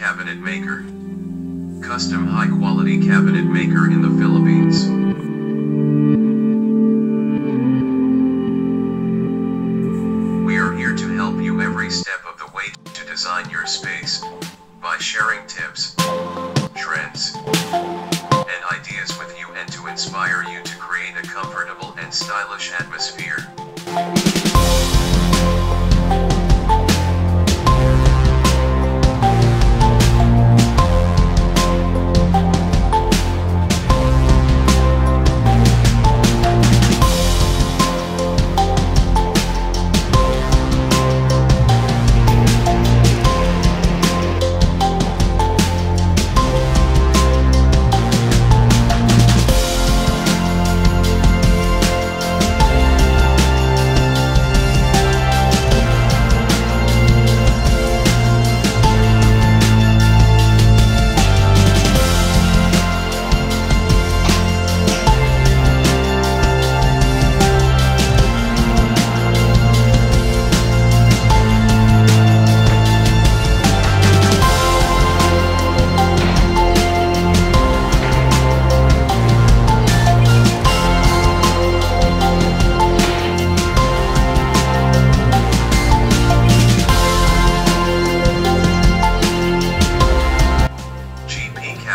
Cabinet Maker. Custom high quality cabinet maker in the Philippines. We are here to help you every step of the way to design your space by sharing tips, trends, and ideas with you and to inspire you to create a comfortable and stylish atmosphere.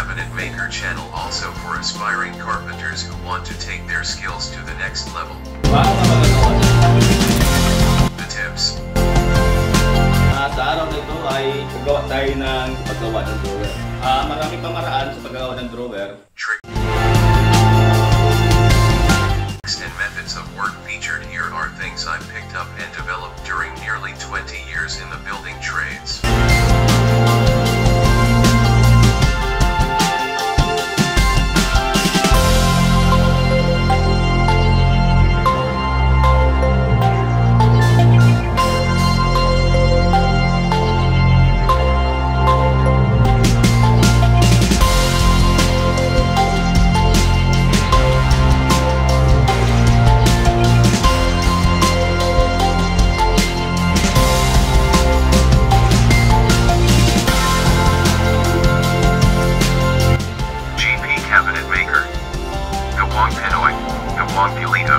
Cabinet Maker channel also for aspiring carpenters who want to take their skills to the next level. Paano ka magagawa niyan? The tips. Sa araw na ito ay gagawa tayo ng paggawa ng drawer. Ah, pamaraan sa paggawa ng drawer. tricks and methods of work featured here are things I've picked up and developed during nearly 20 years in the building trades. on Pulido.